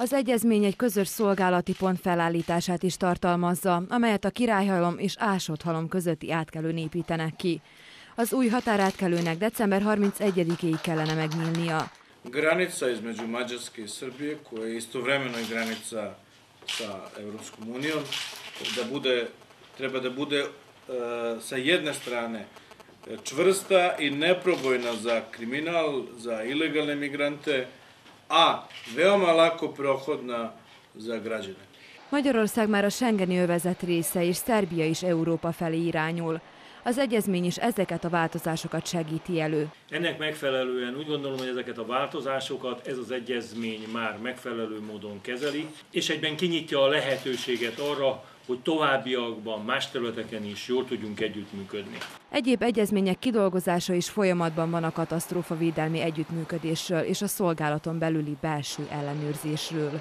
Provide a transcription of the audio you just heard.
Az egyezmény egy közös szolgálati pont felállítását is tartalmazza, amelyet a királyhalom és Ásodhalom közötti átkelőn építenek ki. Az új határátkelőnek december 31-ig kellene megnyílnia. Granica između Mađarske i Srbije, koja je istovremeno i granica sa Evropskom unijom, da bude, treba da bude e, sa jedne strane čvrsta i neprobojna za kriminal, za ilegalne migrante, a veoma lako prohodna za građane. Magyarország már a Schengeni övezet része, és Szerbia is Európa felé irányul. Az egyezmény is ezeket a változásokat segíti elő. Ennek megfelelően úgy gondolom, hogy ezeket a változásokat ez az egyezmény már megfelelő módon kezeli, és egyben kinyitja a lehetőséget arra, hogy továbbiakban más területeken is jól tudjunk együttműködni. Egyéb egyezmények kidolgozása is folyamatban van a katasztrófavédelmi együttműködésről és a szolgálaton belüli belső ellenőrzésről.